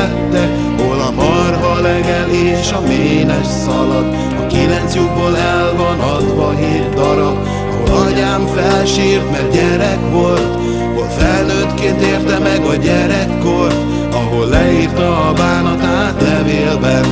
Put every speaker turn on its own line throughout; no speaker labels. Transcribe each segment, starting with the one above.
de meglettek, hol a marha legel és a ménes szalad, a kilenc lyukból el van adva hét darab, ahol agyám felsírt, mert gyerek volt, hol felnőttként érte meg a gyerekkort, ahol leírta a bánatát levélben.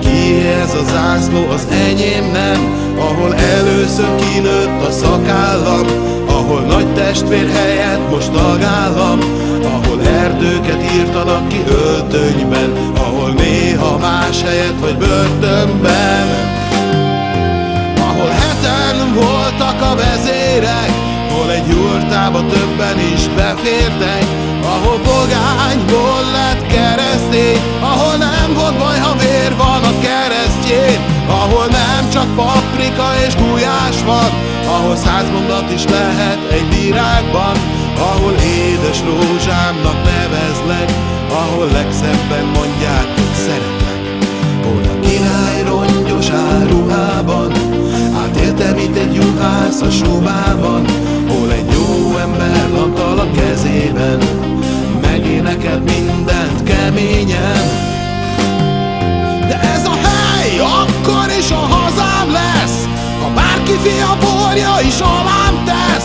Ki ez a zászló, az enyém nem, ahol először kinőtt a szakállam, ahol nagy testvér helyett most tagállam, ahol erdőket írtanak ki öltönyben, ahol néha más helyett vagy börtönben, ahol heten voltak a vezérek, hol egy jurtába többen is befértek, ahol pogányból lett keresztény, ahol nem volt baj, ha vér van a keresztjén, ahol nem csak paprika és gulyás van, ahol száz mondat is lehet egy virágban, ahol édes rózsámnak nevezlek, ahol legszebben mondják, hogy szeretlek. Hol a király rongyos áruhában, átéltem itt egy juhász a sobában, hol egy jó ember lantal a kezében, megénekelt mindent keményen. De ez a hely akkor is a hazám lesz, ha bárki fia borja is alám tesz.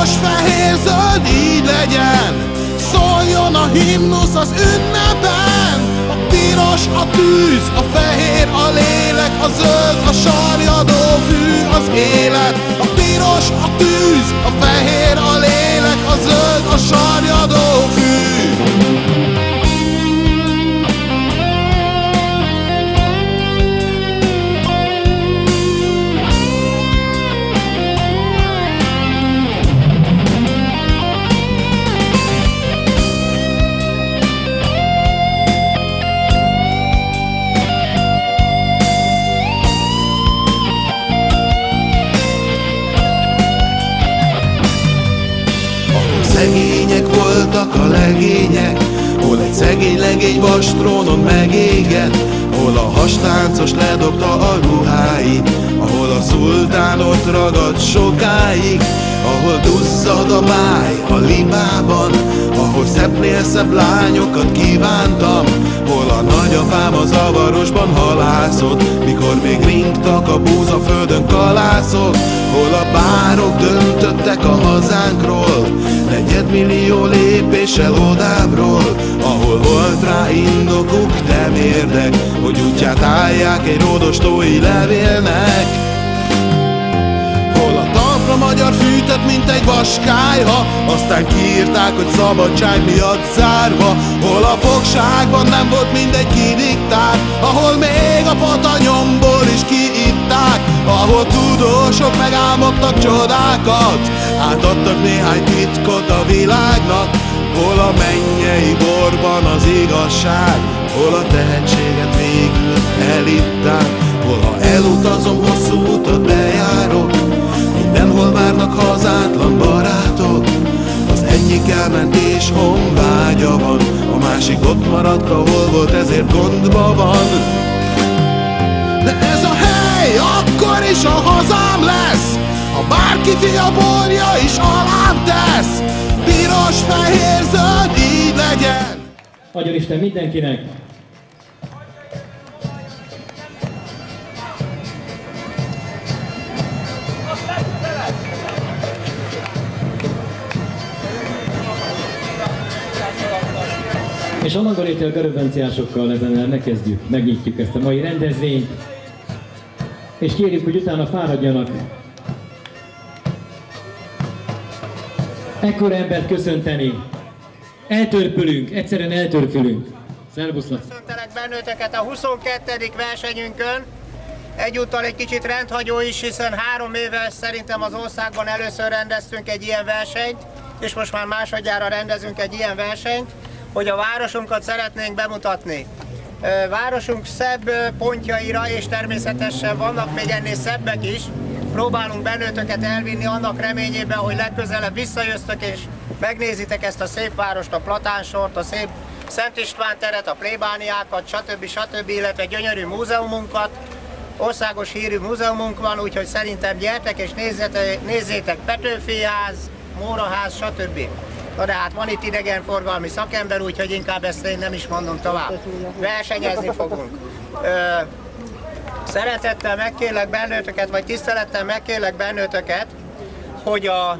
Piros, fehér, zöld így legyen, szóljon a himnusz az ünnepen. A piros a tűz, a fehér a lélek, a zöld a sarjadó fű az élet. A piros a tűz, a fehér a lélek, a zöld a sarjadó fű. Szegény legény vastrónon megégett, hol a hastáncos ledobta a ruháit, ahol a szultán ott ragadt sokáig, ahol duzzad a máj a limában, ahol szebbnél szebb lányokat kívántam, hol a nagyapám a zavarosban halászott, mikor még ringtak a búza földön kalászok, hol a bárok döntöttek a hazánkról, negyedmillió lépéssel odábról, ahol volt rá indokuk, nem érdek, hogy útját állják egy ródostói levélnek. Magyar fűtött, mint egy vaskályha. Aztán kiírták, hogy szabadság miatt zárva. Hol a fogságban nem volt mindegy kidiktált Ahol még a patanyomból is kiitták Ahol tudósok megálmodtak csodákat. Átadtak néhány titkot a világnak Hol a mennyei borban az igazság Hol a tehetséget végül elitták Hol ha elutazom, hosszú utat bejárok Mindenhol várnak hazátlan barátok? Az egyik elment és honvágya van. A másik ott maradt, ahol volt, ezért gondba van. De ez a hely akkor is a hazám lesz. Ha bárki fia borja is alám tesz. Piros, fehér, zöld, így legyen.
Adjon Isten mindenkinek! És a Langalétől garövenciásokkal ezen ne kezdjük, megnyitjuk ezt a mai rendezvényt, és kérjük, hogy utána fáradjanak. Ekkora embert köszönteni. Eltörpülünk, egyszerűen eltörpülünk. Szervusz, Laci.
Köszöntelek benneteket a 22. versenyünkön. Egyúttal egy kicsit rendhagyó is, hiszen három éve szerintem az országban először rendeztünk egy ilyen versenyt, és most már másodjára rendezünk egy ilyen versenyt, hogy a városunkat szeretnénk bemutatni. Városunk szebb pontjaira, és természetesen vannak még ennél szebbek is. Próbálunk benneteket elvinni annak reményében, hogy legközelebb visszajöztök és megnézitek ezt a szép várost, a Platánsort, a szép Szent István teret, a plébániákat, stb. stb. illetve gyönyörű múzeumunkat. Országos hírű múzeumunk van, úgyhogy szerintem gyertek és nézzétek, nézzétek Petőfi ház, Móraház, stb. Na de hát van itt idegenforgalmi szakember, úgyhogy inkább ezt én nem is mondom tovább. Versenyezni fogunk. Ö, szeretettel megkérlek bennőtöket, vagy tisztelettel megkérlek bennőtöket, hogy a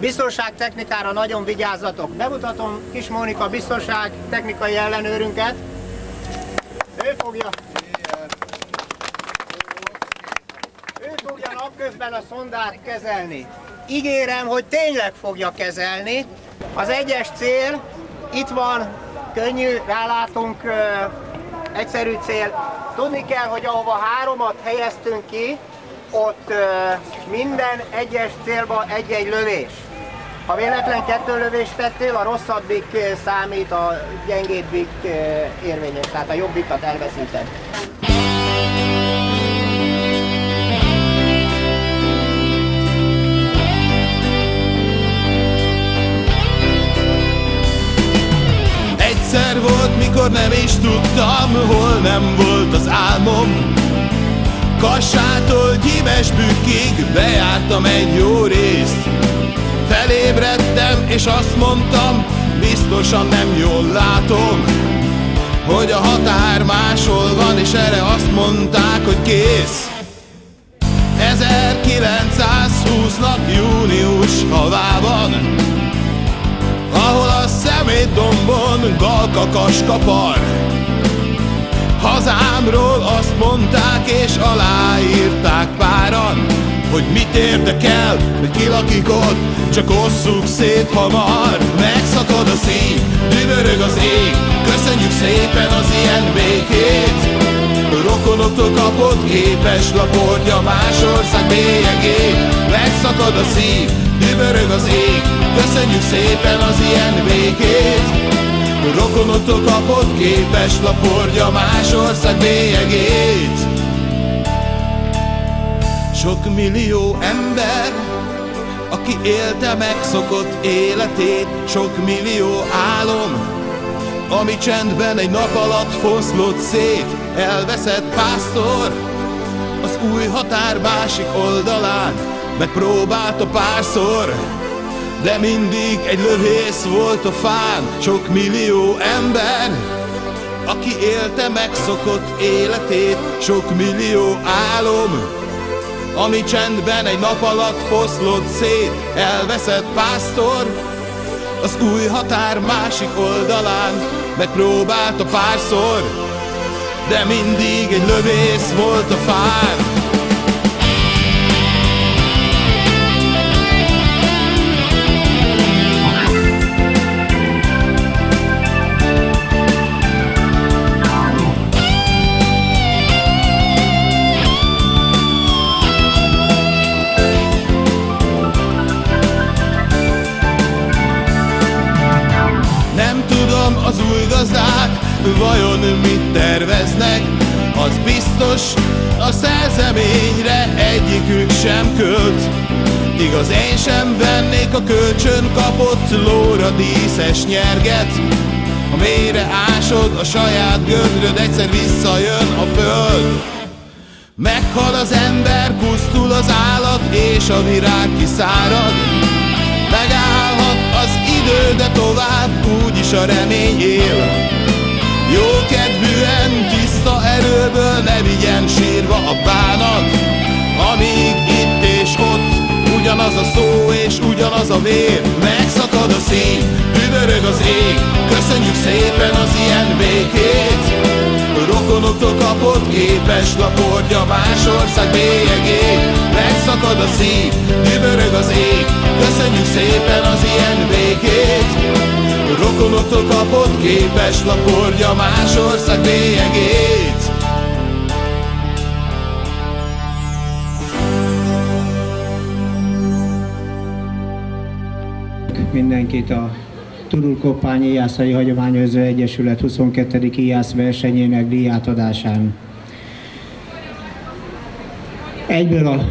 biztonságtechnikára nagyon vigyázzatok. Bemutatom Kis Mónika biztonság ellenőrünket. Ő fogja ő fogja napközben a szondát kezelni. Ígérem, hogy tényleg fogja kezelni. Az egyes cél, itt van, könnyű, rálátunk, egyszerű cél. Tudni kell, hogy ahova háromat helyeztünk ki, ott minden egyes célba egy-egy lövés. Ha véletlen kettő lövést tettél, a rosszabbik számít, a gyengébbik érvényes, tehát a jobbikat elveszíted.
Egyszer volt, mikor nem is tudtam, hol nem volt az álmom. Kassától gyímes bükkig bejártam egy jó részt. Felébredtem és azt mondtam, biztosan nem jól látom Hogy a határ máshol van és erre azt mondták, hogy kész. 1920-nak június havában szemétdombon galkakas kapar. Hazámról azt mondták és aláírták páran Hogy mit érdekel, hogy ki lakik ott, csak osszuk szét hamar. Megszakad a szív, dübörög az ég, köszönjük szépen az ilyen békét. Rokonoktól kapott képes lapordja más ország bélyegét. Megszakad a szív, dübörög az ég. Köszönjük szépen az ilyen békét. Rokonoktól kapott képes lapordja más ország bélyegét. Sok millió ember, aki élte megszokott életét Sok millió álom, ami csendben egy nap alatt foszlott szét Elveszett pásztor az új határ másik oldalán Megpróbálta párszor de mindig egy lövész volt a fán. Sok millió ember Aki élte megszokott életét. Sok millió álom Ami csendben egy nap alatt foszlott szét. Elveszett pásztor Az új határ másik oldalán. Megpróbálta párszor De mindig egy lövész volt a fán vajon mit terveznek? Az biztos a szerzeményre egyikük sem költ Igaz én sem vennék a kölcsön kapott lóra díszes nyerget. Ha mélyre ásod a saját göndröd egyszer visszajön a föld. Meghal az ember, pusztul az állat és a virág kiszárad. Megállhat az idő, de tovább úgyis a remény él Jó kedvűen, tiszta erőből ne vigyen sírva a bánat. Amíg itt és ott ugyanaz a szó és ugyanaz a vér Megszakad a szív, üvörög az ég. Köszönjük szépen az ilyen békét. Rokonoktól kapott képes lapordja más ország bélyegét Megszakad a szív, üvörög az ég. Köszönjük szépen az ilyen békét Rokonoktól kapott képes lapordja más ország bélyegét
mindenkit a Turul-Koppány Ijászai Hagyományőrző Egyesület 22. Ijász versenyének díjátadásán. Egyből a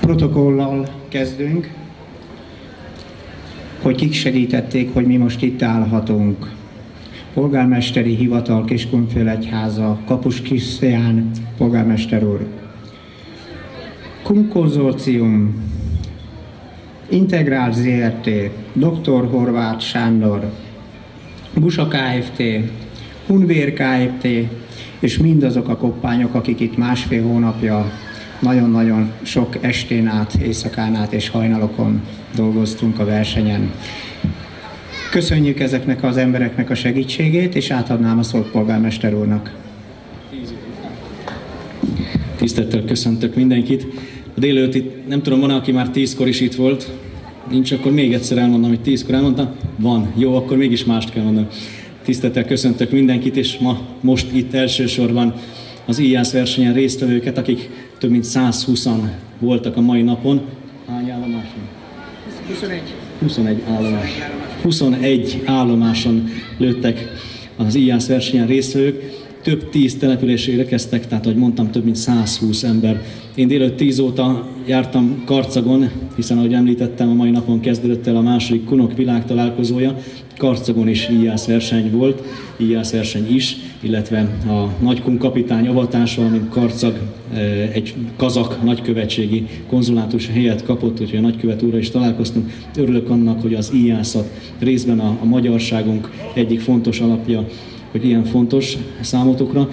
protokollal kezdünk, hogy kik segítették, hogy mi most itt állhatunk. Polgármesteri Hivatal Kiskunfélegyháza, Kapus Krisztián, polgármester úr. Konzorcium, Integrál ZRT, Dr. Horváth Sándor, Busa Kft., Hunvér Kft., és mindazok a koppányok, akik itt másfél hónapja nagyon-nagyon sok estén át, éjszakán át és hajnalokon dolgoztunk a versenyen. Köszönjük ezeknek az embereknek a segítségét, és átadnám a szót polgármester úrnak.
Tisztelettel köszöntök mindenkit. A délőtt itt, nem tudom, van aki már tízkor is itt volt? Nincs, akkor még egyszer elmondom, hogy tízkor elmondtam? Van. Jó, akkor mégis mást kell mondani. Tisztelettel köszöntök mindenkit, és ma, most itt elsősorban az IASZ versenyen résztvevőket, akik több mint 120-an voltak a mai napon. Hány állomáson? 21. 21 állomás. 21 állomáson lőttek az IASZ versenyen résztvevők. Több tíz településre érkeztek, tehát ahogy mondtam, több mint 120 ember. Én délőtt 10 óta jártam Karcagon, hiszen ahogy említettem, a mai napon kezdődött el a második Kunok világtalálkozója. Karcagon is IASZ verseny volt, IASZ verseny is, illetve a nagykun kapitány avatás, valamint Karcag egy kazak nagykövetségi konzulátus helyet kapott, úgyhogy a nagykövet úrra is találkoztunk. Örülök annak, hogy az IASZ-at részben a, a magyarságunk egyik fontos alapja hogy ilyen fontos számotokra,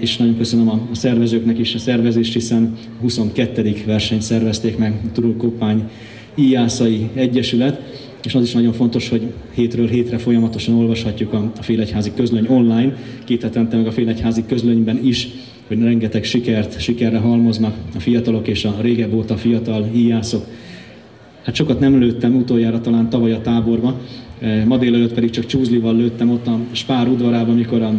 és nagyon köszönöm a szervezőknek is a szervezést, hiszen 22. versenyt szervezték meg a Turul Kopány Ijászai Egyesület, és az is nagyon fontos, hogy hétről hétre folyamatosan olvashatjuk a, a Félegyházi közlöny online, két hetente meg a Félegyházi közlönyben is, hogy rengeteg sikert, sikerre halmoznak a fiatalok és a régebb óta fiatal íjászok. Hát sokat nem lőttem utoljára talán tavaly a táborba, ma délelőtt pedig csak csúzlival lőttem ott a Spár udvarában, amikor a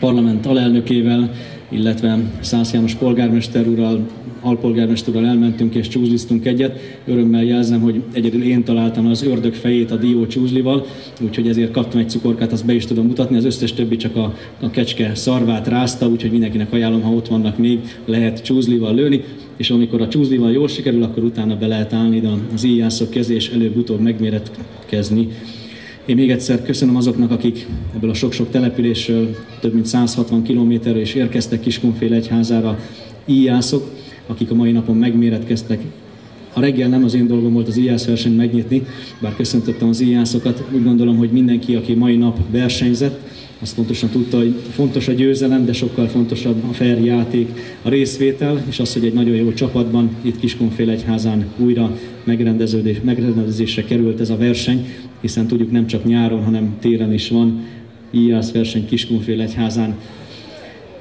parlament alelnökével, illetve Szász János polgármester úrral alpolgármesterrel elmentünk és csúzliztunk egyet. Örömmel jelzem, hogy egyedül én találtam az ördög fejét a dió csúzlival, úgyhogy ezért kaptam egy cukorkát, azt be is tudom mutatni. Az összes többi csak a, a kecske szarvát rázta, úgyhogy mindenkinek ajánlom, ha ott vannak még, lehet csúzlival lőni és amikor a csúzlival jól sikerül, akkor utána be lehet állni de az íjászok kezé, és előbb-utóbb megméretkezni. Én még egyszer köszönöm azoknak, akik ebből a sok-sok településről több mint 160 kilométerre és érkeztek Kiskunfél egyházára íjászok akik a mai napon megméretkeztek. A reggel nem az én dolgom volt az IASZ versenyt megnyitni, bár köszöntöttem az IASZ-okat. Úgy gondolom, hogy mindenki, aki mai nap versenyzett, azt pontosan tudta, hogy fontos a győzelem, de sokkal fontosabb a fair játék, a részvétel, és az, hogy egy nagyon jó csapatban itt Kiskunfél egyházán újra megrendeződés, megrendezésre került ez a verseny, hiszen tudjuk nem csak nyáron, hanem télen is van IASZ verseny Kiskunfél egyházán.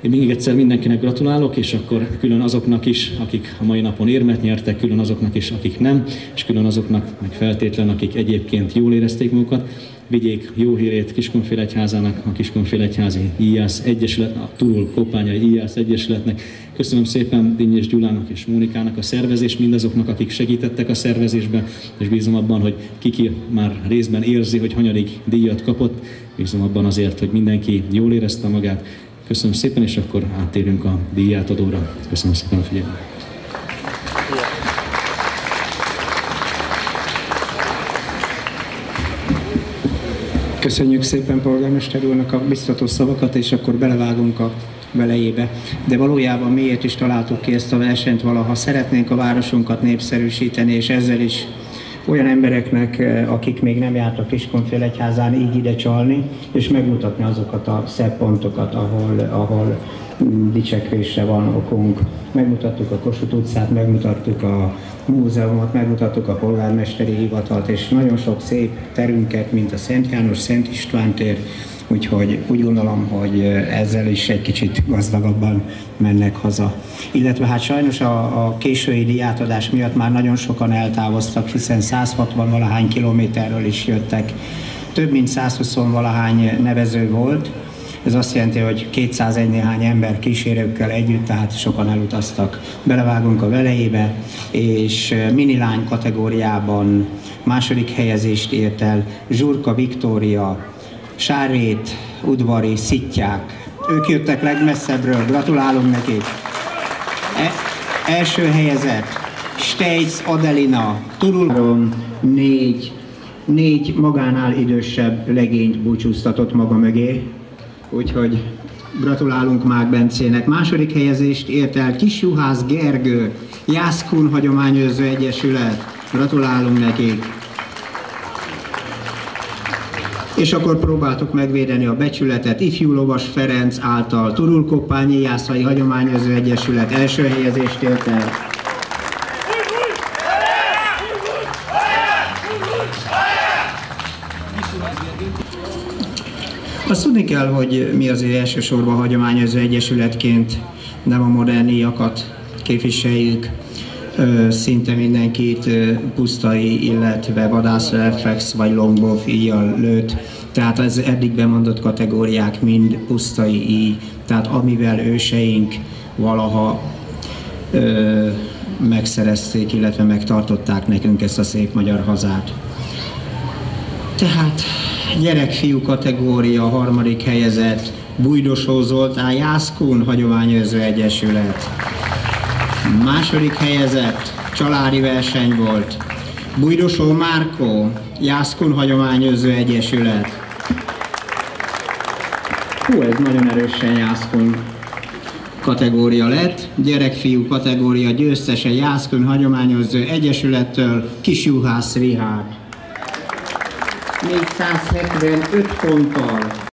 Én még egyszer mindenkinek gratulálok, és akkor külön azoknak is, akik a mai napon érmet nyertek, külön azoknak is, akik nem, és külön azoknak, meg feltétlen, akik egyébként jól érezték magukat, vigyék jó hírét Kiskunfélegyházának, a Kiskunfélegyházi IASZ Egyesület, a Turul Kopányai IASZ Egyesületnek. Köszönöm szépen Dinnyés Gyulának és Mónikának a szervezés, mindazoknak, akik segítettek a szervezésbe, és bízom abban, hogy kiki már részben érzi, hogy hanyadik díjat kapott. Bízom abban azért, hogy mindenki jól érezte magát, Köszönöm szépen, és akkor áttérünk a díjátadóra. Köszönöm szépen a figyelmet.
Köszönjük szépen polgármester úrnak a biztató szavakat, és akkor belevágunk a belejébe. De valójában miért is találtuk ki ezt a versenyt valaha? Szeretnénk a városunkat népszerűsíteni, és ezzel is olyan embereknek, eh, akik még nem jártak Kiskunfélegyházán, így ide csalni, és megmutatni azokat a szebb pontokat, ahol, ahol mm, dicsekvésre van okunk. Megmutattuk a Kossuth utcát, megmutattuk a múzeumot, megmutattuk a polgármesteri hivatalt, és nagyon sok szép terünket, mint a Szent János, Szent István tér, úgyhogy úgy gondolom, hogy ezzel is egy kicsit gazdagabban mennek haza. Illetve hát sajnos a, a késői diátadás miatt már nagyon sokan eltávoztak, hiszen 160 valahány kilométerről is jöttek. Több mint 120 valahány nevező volt, ez azt jelenti, hogy 201 néhány ember kísérőkkel együtt, tehát sokan elutaztak. Belevágunk a velejébe, és minilány kategóriában második helyezést ért el Zsurka Viktória, Sárvét, udvari, szittyák. Ők jöttek legmesszebbről, gratulálunk nekik. E- első helyezett, Steiz Adelina, Turulon négy, négy magánál idősebb legényt búcsúztatott maga mögé, úgyhogy gratulálunk Mák Bencének. Második helyezést ért el Kisjuhász Gergő, Jászkun Hagyományőrző Egyesület. Gratulálunk nekik! És akkor próbáltuk megvédeni a becsületet Ifjú Lovas Ferenc által Turul Koppányi Jászai Hagyományozó Egyesület első helyezést ért el. Azt tudni kell, hogy mi azért elsősorban hagyományozó egyesületként nem a moderniakat képviseljük, szinte mindenkit pusztai, illetve vadász reflex vagy longbow íjjal lőtt. Tehát az eddig bemondott kategóriák mind pusztai íj, tehát amivel őseink valaha ö, megszerezték, illetve megtartották nekünk ezt a szép magyar hazát. Tehát gyerekfiú kategória, harmadik helyezett, Bújdosó Zoltán Jászkún Hagyományőrző Egyesület. Második helyezett, családi verseny volt. Bújdosó Márkó, Jászkun Hagyományőrző Egyesület. Hú, ez nagyon erősen Jászkun kategória lett. Gyerekfiú kategória győztese Jászkun Hagyományőrző Egyesülettől Kisjuhász Rihár. 475 ponttal